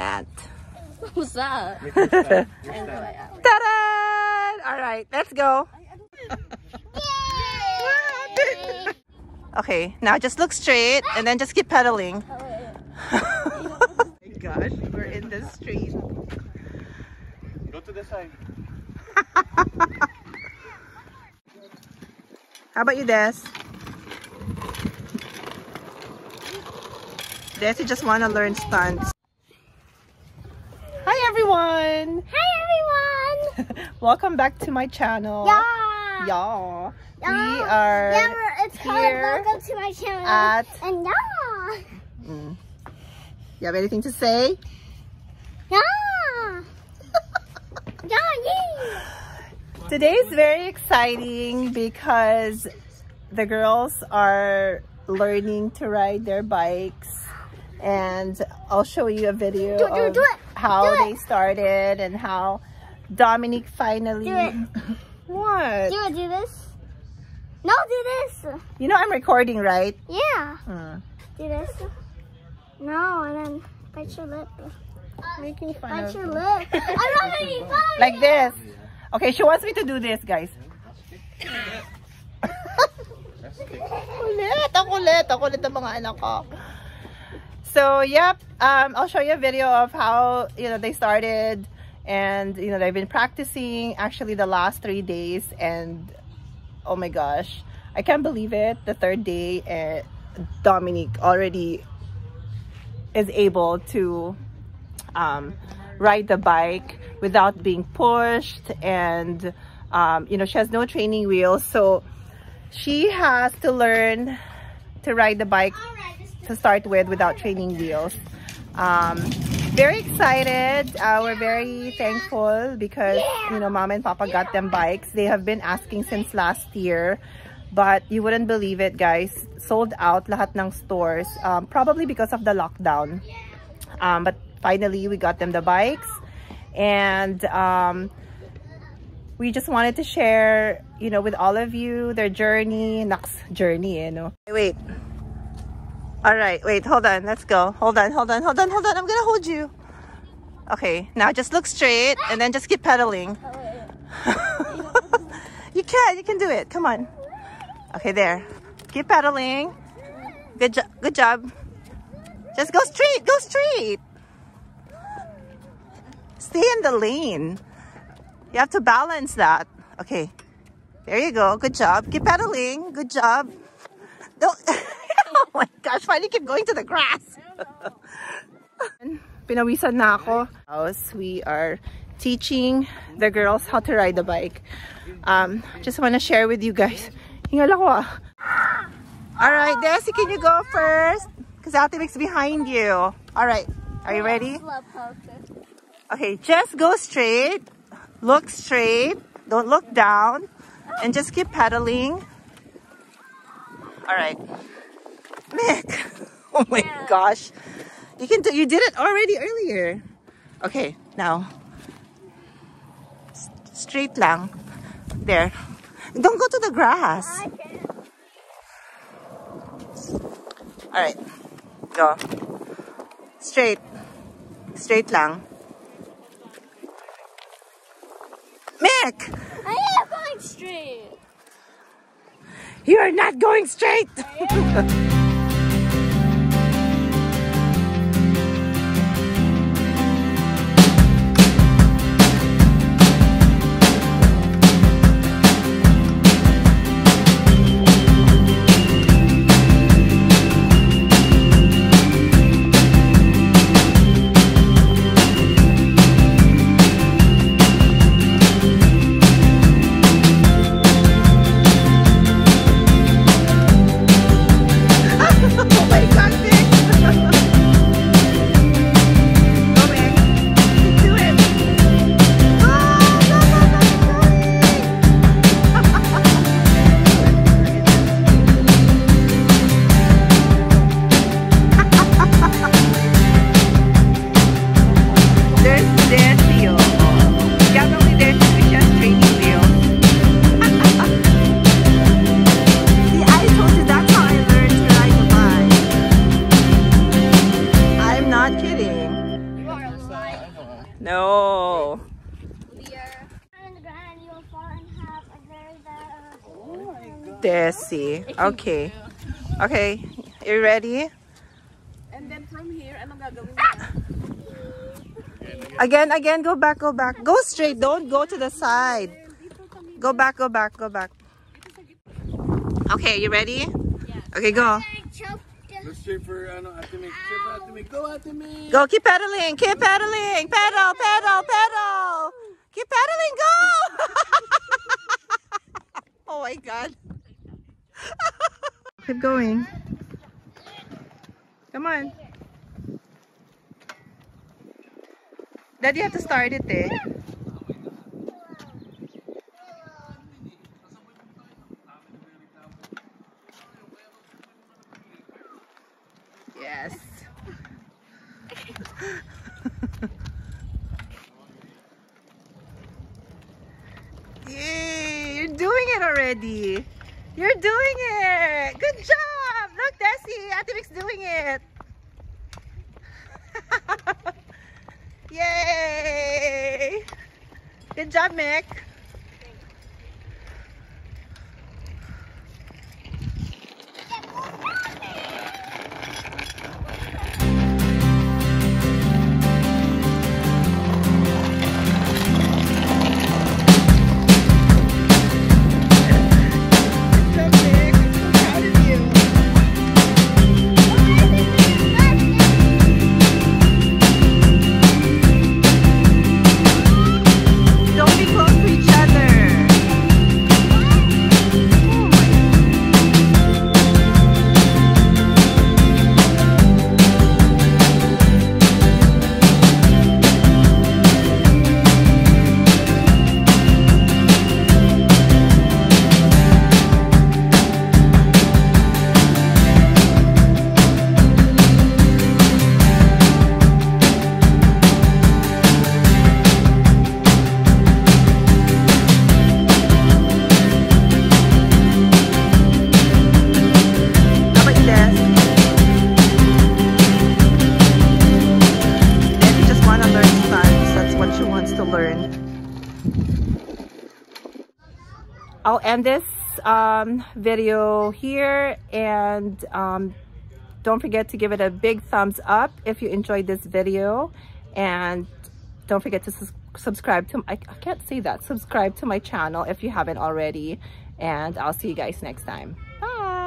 moment. What's that? Ta-da! All right, let's go. okay, now just look straight and then just keep pedaling. oh my gosh, we're in the street. Go to the side. How about you, Des? Des, you just want to learn stunts. Everyone! Hi everyone! Welcome back to my channel. Yeah! Y'all. We are Yeah, it's called Welcome to my channel. at... and yeah! Mm. You have anything to say? Yeah! yeah, yay! Today is very exciting because the girls are learning to ride their bikes and I'll show you a video Do it, do it, do it, how do it. they started and how Dominic finally Do it. what Do it, do this. No, do this. you know I'm recording right Yeah. Hmm. Do this. No, and then bite your lip. making fun Bite of your lip. I'm not gonna eat fun. like this okay she wants me to do this guys kulit ang kulit ang kulit ng mga anak ko so yep um i'll show you a video of how you know they started and you know they've been practicing actually the last three days and oh my gosh i can't believe it the third day and dominique already is able to um, ride the bike without being pushed and um, you know she has no training wheels. So she has to learn to ride the bike to start with without training wheels. Um, very excited. Uh, we're very thankful because you know mom and papa got them bikes. They have been asking since last year but you wouldn't believe it guys. Sold out lahat ng stores um, probably because of the lockdown. Um, but finally we got them the bikes. And um, we just wanted to share you know with all of you their journey Naks journey you know. Wait all right wait hold on let's go. Hold on hold on hold on hold on i'm gonna hold you. Okay now just look straight and then just keep pedaling. You can you can do it come on. Okay there. Keep pedaling. Good job good job. Just go straight go straight. Stay in the lane. You have to balance that. Okay there you go good job. Keep pedaling good job gosh you keep going to the grass. Pinawisan na ako. House, we are teaching the girls how to ride the bike. Um just want to share with you guys. Hingal ako ah. All right Desi can you go first? Because Ate Vic's behind you. All right are you ready? Okay, just go straight. Look straight. Don't look down. And just keep pedaling. All Nick. Oh my gosh. You can do you did it already earlier. Okay, now. S- Straight lang. There. Don't go to the grass. All right. Go. Straight. Straight lang. Mick! I am going straight. You are not going straight! No. Desi. Okay. Okay. You ready? And then from here, ano gagawin Again, again, go back, go back. Go straight. Don't go to the side. Go back, go back, go back. Okay, you ready? Okay, go. I choked. Go straight for ano, Ate Mick. Straight for Ate Mick. Go, Ate Mick. Go, keep pedaling, keep pedaling. Pedal, pedal, pedal. Keep pedaling, go. oh my God. keep going. Come on. Daddy, you have to start it eh. Yes. Yay! You're doing it already. You're doing it. Good job. Look, Desi. Ate Vic's doing it. Yay! Good job, Mick. I'll end this um, video here and um, don't forget to give it a big thumbs up if you enjoyed this video. And don't forget to sus subscribe to I, I can't say that subscribe to my channel if you haven't already. And I'll see you guys next time. Bye